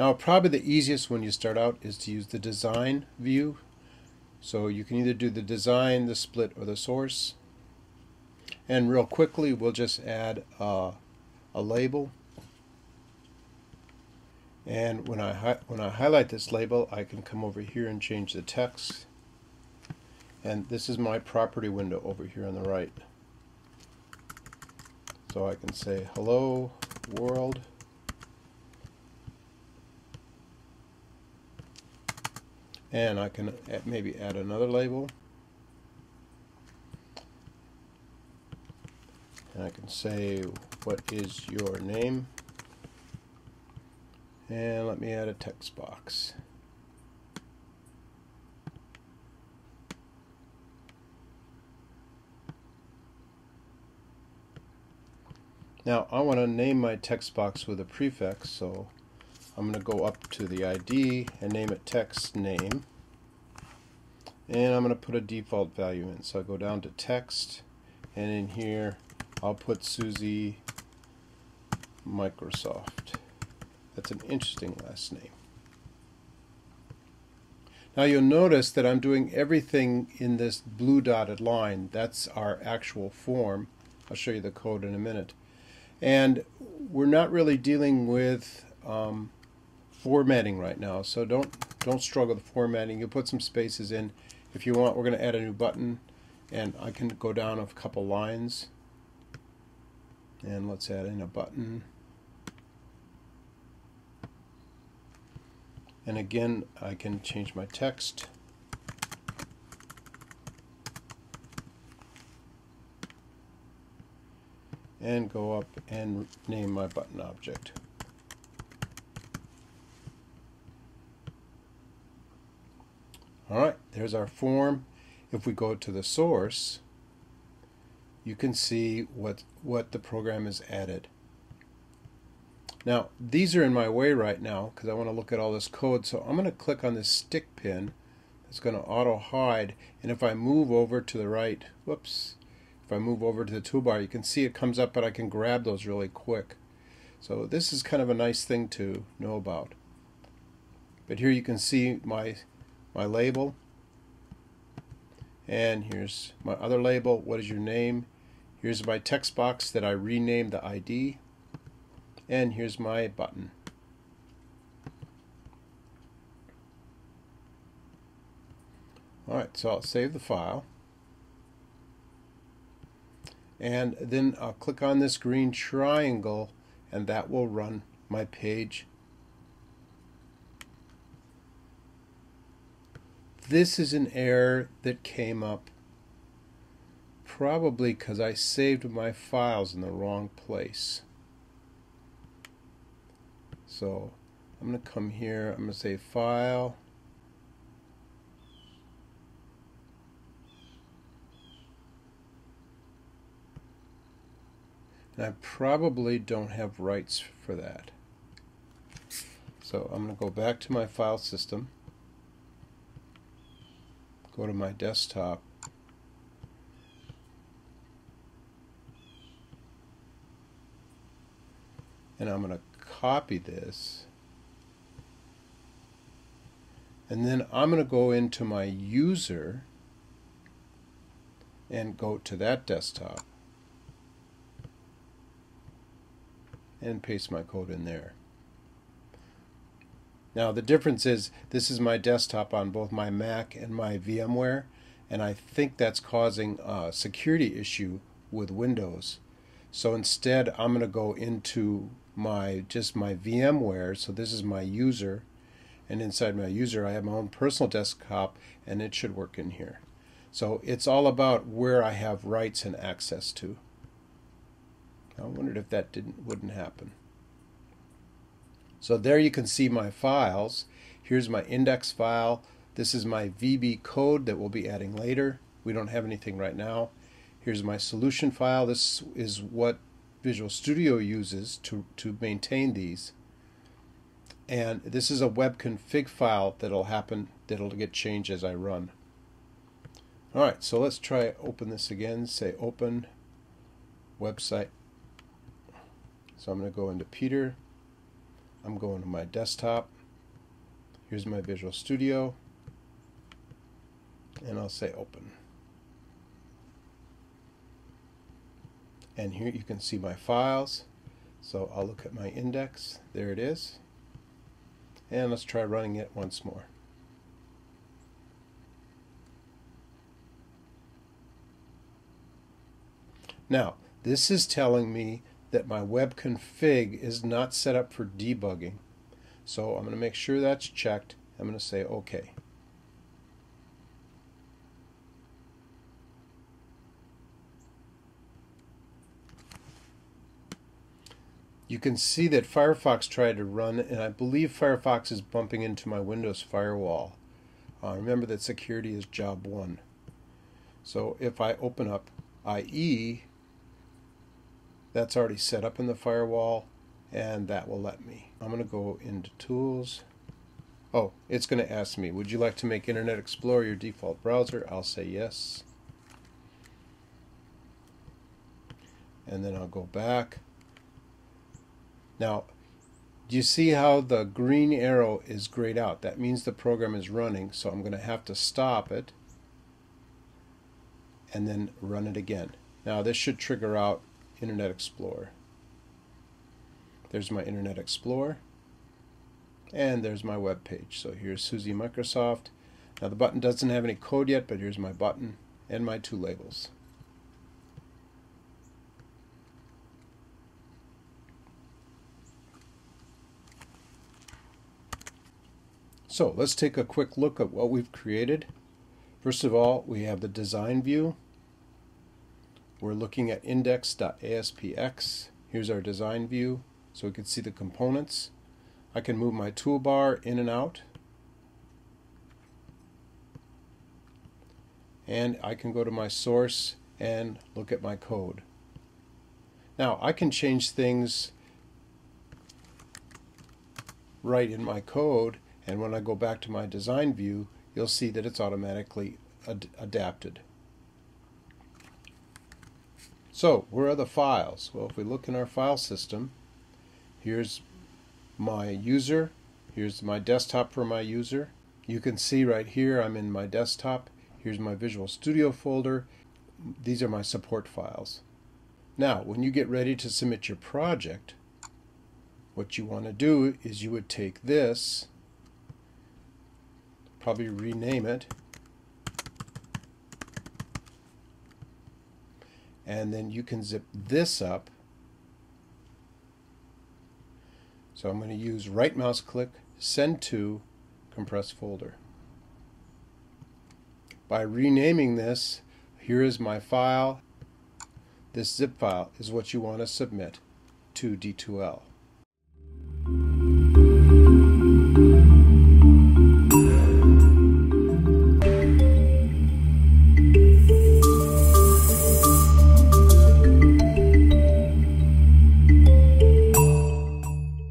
Now probably the easiest when you start out is to use the design view. So you can either do the design, the split, or the source. And real quickly we'll just add uh, a label. And when I, when I highlight this label I can come over here and change the text. And this is my property window over here on the right. So I can say hello world and I can maybe add another label. And I can say what is your name? And let me add a text box. Now I want to name my text box with a prefix, so I'm going to go up to the ID and name it text name. And I'm going to put a default value in. So I go down to text, and in here I'll put Susie Microsoft. That's an interesting last name. Now you'll notice that I'm doing everything in this blue dotted line. That's our actual form. I'll show you the code in a minute. And we're not really dealing with um, formatting right now, so don't don't struggle with formatting. You put some spaces in. If you want, we're going to add a new button, and I can go down a couple lines. And let's add in a button. And again, I can change my text. and go up and name my button object. There's our form. If we go to the source, you can see what, what the program has added. Now, these are in my way right now because I want to look at all this code. So I'm going to click on this stick pin. It's going to auto hide. And if I move over to the right, whoops, if I move over to the toolbar, you can see it comes up, but I can grab those really quick. So this is kind of a nice thing to know about. But here you can see my, my label. And here's my other label. What is your name? Here's my text box that I renamed the ID. And here's my button. Alright, so I'll save the file and then I'll click on this green triangle and that will run my page. This is an error that came up probably because I saved my files in the wrong place. So I'm going to come here, I'm going to say File, And I probably don't have rights for that. So I'm going to go back to my file system, go to my desktop, and I'm going to copy this. And then I'm going to go into my user and go to that desktop. And paste my code in there. Now the difference is this is my desktop on both my Mac and my VMware and I think that's causing a security issue with Windows. So instead I'm going to go into my just my VMware so this is my user and inside my user I have my own personal desktop and it should work in here. So it's all about where I have rights and access to. I wondered if that didn't wouldn't happen. So there you can see my files. Here's my index file. This is my VB code that we'll be adding later. We don't have anything right now. Here's my solution file. This is what Visual Studio uses to, to maintain these. And this is a web config file that'll happen, that'll get changed as I run. Alright, so let's try open this again. Say open website so I'm going to go into Peter. I'm going to my desktop. Here's my Visual Studio. And I'll say open. And here you can see my files. So I'll look at my index. There it is. And let's try running it once more. Now, this is telling me that my web config is not set up for debugging. So I'm going to make sure that's checked. I'm going to say OK. You can see that Firefox tried to run, and I believe Firefox is bumping into my Windows firewall. Uh, remember that security is job one. So if I open up IE, that's already set up in the firewall and that will let me. I'm going to go into tools. Oh, it's going to ask me, would you like to make Internet Explorer your default browser? I'll say yes. And then I'll go back. Now, do you see how the green arrow is grayed out? That means the program is running, so I'm going to have to stop it and then run it again. Now this should trigger out Internet Explorer. There's my Internet Explorer. And there's my web page. So here's Susie Microsoft. Now the button doesn't have any code yet, but here's my button and my two labels. So let's take a quick look at what we've created. First of all, we have the design view. We're looking at index.aspx. Here's our design view so we can see the components. I can move my toolbar in and out. And I can go to my source and look at my code. Now I can change things right in my code and when I go back to my design view you'll see that it's automatically ad adapted. So, where are the files? Well, if we look in our file system, here's my user, here's my desktop for my user. You can see right here I'm in my desktop. Here's my Visual Studio folder. These are my support files. Now, when you get ready to submit your project, what you want to do is you would take this, probably rename it, and then you can zip this up. So I'm going to use right mouse click, send to, compress folder. By renaming this, here is my file. This zip file is what you want to submit to D2L.